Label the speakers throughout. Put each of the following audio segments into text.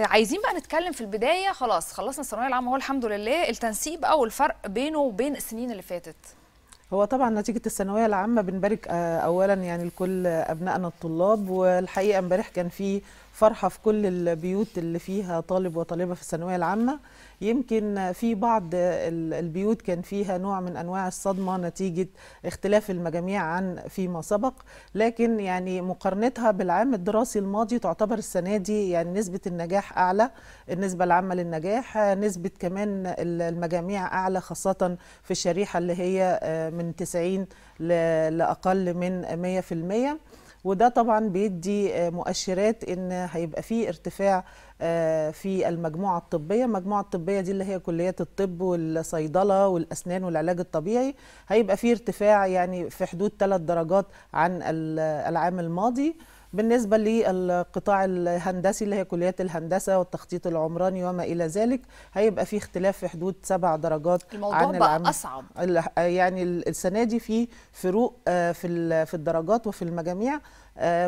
Speaker 1: عايزين بقى نتكلم في البداية. خلاص خلصنا الثانوية العامة هو الحمد لله. التنسيق بقى والفرق بينه وبين السنين اللي فاتت.
Speaker 2: هو طبعا نتيجة الثانوية العامة بنبارك آه، أولا يعني لكل أبنائنا الطلاب. والحقيقة امبارح كان في فرحة في كل البيوت اللي فيها طالب وطالبة في الثانوية العامة. يمكن في بعض ال- البيوت كان فيها نوع من أنواع الصدمة نتيجة اختلاف المجاميع عن فيما سبق. لكن يعني مقارنتها بالعام الدراسي الماضي تعتبر السنة دي يعني نسبة النجاح أعلى النسبة العامة للنجاح نسبة كمان ال- المجاميع أعلى خاصة في الشريحة اللي هي آه، من 90 ل- لأقل من 100% وده طبعا بيدي آه، مؤشرات إن هيبقى في ارتفاع آه، في المجموعة الطبية، المجموعة الطبية دي اللي هي كليات الطب والصيدلة والأسنان والعلاج الطبيعي، هيبقى في ارتفاع يعني في حدود ثلاث درجات عن ال- العام الماضي. بالنسبة للقطاع الهندسي اللي هي كليات الهندسة والتخطيط العمراني وما إلى ذلك هيبقى في اختلاف في حدود سبع درجات
Speaker 1: الموضوع
Speaker 2: عن
Speaker 1: بقى
Speaker 2: العام
Speaker 1: أصعب.
Speaker 2: ال- يعني ال- السنة دي في فروق آه، في ال- في الدرجات وفي المجاميع.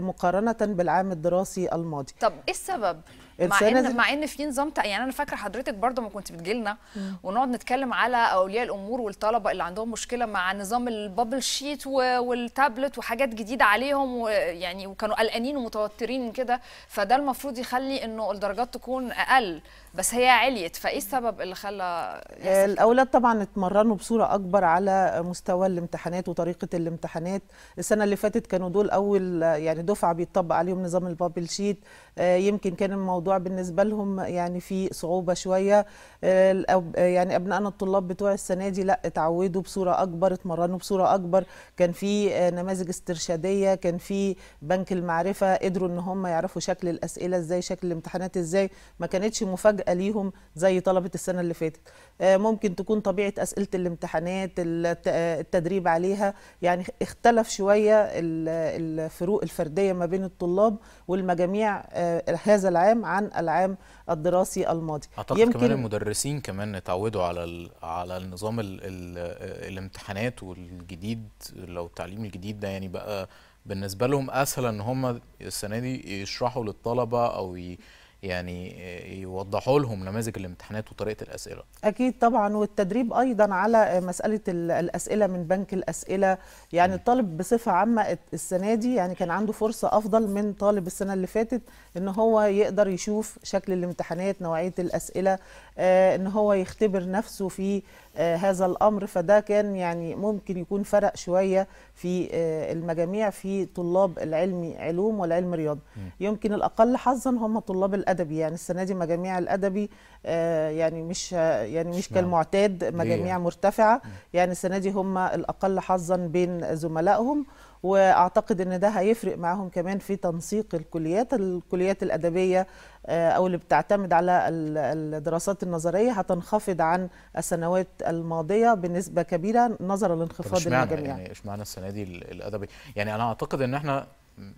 Speaker 2: مقارنة بالعام الدراسي الماضي.
Speaker 1: طب إيه السبب؟ مع
Speaker 2: إن
Speaker 1: مع إن في نظام يعني أنا فاكرة حضرتك برضه ما كنت بتجيلنا ونقعد نتكلم على أولياء الأمور والطلبة اللي عندهم مشكلة مع نظام البابل شيت والتابلت وحاجات جديدة عليهم ويعني وكانوا قلقانين ومتوترين كده. فده المفروض يخلي إنه الدرجات تكون أقل بس هي عليت. فإيه السبب اللي خلى كده؟
Speaker 2: الأولاد طبعا اتمرنوا بصورة أكبر على مستوى الامتحانات وطريقة الامتحانات. السنة اللي فاتت كانوا دول أول يعني دفعة بيطبق عليهم نظام البابل شيت. آه، يمكن كان الموضوع بالنسبة لهم يعني في صعوبة شوية. آه، يعني أبنائنا الطلاب بتوع السنة دي لا اتعودوا بصورة أكبر اتمرنوا بصورة أكبر. كان في آه، نماذج استرشادية كان في بنك المعرفة قدروا إن هم يعرفوا شكل الأسئلة إزاي شكل الامتحانات إزاي. ما كانتش مفاجأة ليهم زي طلبة السنة اللي فاتت. ممكن تكون طبيعة أسئلة الامتحانات الت- التدريب عليها. يعني اختلف شوية ال- الفروق الفردية ما بين الطلاب والمجاميع آه، هذا العام عن العام الدراسي الماضي
Speaker 3: أعتقد كمان المدرسين كمان اتعودوا على. على النظام ال... ال... الامتحانات والجديد لو التعليم الجديد ده يعني بقى بالنسبة لهم أسهل إن هم السنة دي يشرحوا للطلبة أو ي... يعني يوضحوا لهم نماذج الامتحانات وطريقة الأسئلة.
Speaker 2: أكيد طبعا والتدريب أيضا على مسألة ال- الأسئلة من بنك الأسئلة. يعني الطالب بصفة عامة السنة دي يعني كان عنده فرصة أفضل من طالب السنة اللي فاتت إن هو يقدر يشوف شكل الامتحانات نوعية الأسئلة آه، إن هو يختبر نفسه في آه، هذا الأمر. فده كان يعني ممكن يكون فرق شوية في آه، المجاميع في طلاب العلمي علوم والعلم رياضة. يمكن الأقل حظا هم طلاب الأدبي. يعني السنة دي مجاميع الأدبي آه، يعني مش يعني مش
Speaker 3: اشمعنى؟
Speaker 2: كالمعتاد مجاميع؟ مرتفعة. يعني السنة دي هم الأقل حظا بين زملائهم. وأعتقد إن ده هيفرق معاهم كمان في تنسيق الكليات الكليات الأدبية آه، أو اللي بتعتمد على ال- الدراسات النظرية هتنخفض عن السنوات الماضية بنسبة كبيرة نظرا لانخفاض المجاميع.
Speaker 3: يعني اشمعنى السنة دي ال- الادبي يعني أنا أعتقد إن إحنا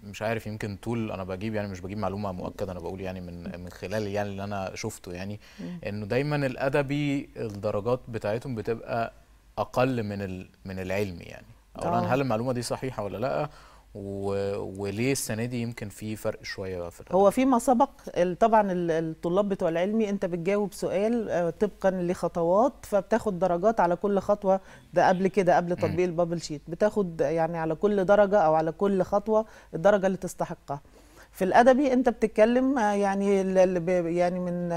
Speaker 3: مش عارف يمكن طول أنا بجيب يعني مش بجيب معلومة مؤكدة أنا بقول يعني من من خلال يعني اللي أنا شفته يعني إنه دايما الأدبي الدرجات بتاعتهم بتبقى أقل من من العلمي يعني. اولا
Speaker 2: آه.
Speaker 3: هل المعلومة دي صحيحة ولا لأ؟ و... وليه السنة دي يمكن في فرق شوية في الأدبي؟
Speaker 2: هو فيما سبق طبعا ال- الطلاب بتوع العلمي أنت بتجاوب سؤال آه، طبقا لخطوات فبتاخد درجات على كل خطوة. ده قبل كده قبل تطبيق البابل شيت. بتاخد يعني على كل درجة أو على كل خطوة الدرجة اللي تستحقها. في الأدبي أنت بتتكلم آه، يعني يعني من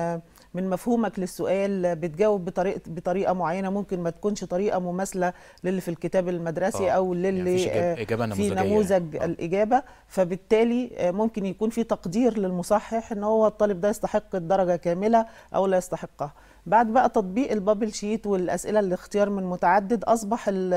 Speaker 2: من مفهومك للسؤال بتجاوب بطريقه بطريقة معينة ممكن ما تكونش طريقة مماثلة للي في الكتاب المدرسي
Speaker 3: آه،
Speaker 2: أو
Speaker 3: يعني
Speaker 2: للي
Speaker 3: إجابة-
Speaker 2: آه،
Speaker 3: إجابة
Speaker 2: في
Speaker 3: يعني.
Speaker 2: نموذج
Speaker 3: آه.
Speaker 2: الإجابة. فبالتالي آه، ممكن يكون في تقدير للمصحح إن هو الطالب ده يستحق الدرجة كاملة أو لا يستحقها. بعد بقى تطبيق البابل شيت والأسئلة الاختيار من متعدد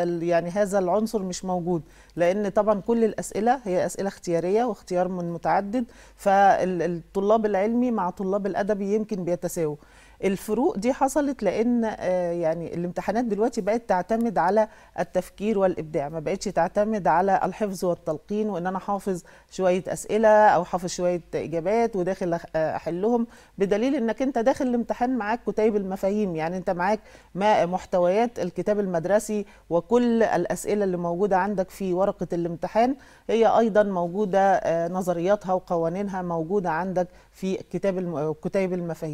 Speaker 2: ال- يعني هذا العنصر مش موجود. لأن طبعا كل الأسئلة هي أسئلة اختيارية واختيار من متعدد. فالطلاب العلمي مع طلاب الأدبي يمكن بيتساووا التساوي الفروق دي حصلت لأن آه، يعني الامتحانات دلوقتي بقت تعتمد على التفكير والإبداع. ما بقتش تعتمد على الحفظ والتلقين وإن أنا حافظ شوية أسئلة أو حافظ شوية إجابات وداخل آه، أحلهم. بدليل إنك أنت داخل الامتحان معاك كتيب المفاهيم. يعني أنت معاك ما محتويات الكتاب المدرسي وكل الأسئلة اللي موجودة عندك في ورقة الامتحان. هي أيضا موجودة آه، نظرياتها وقوانينها موجودة عندك في كتاب كتيب المفاهيم.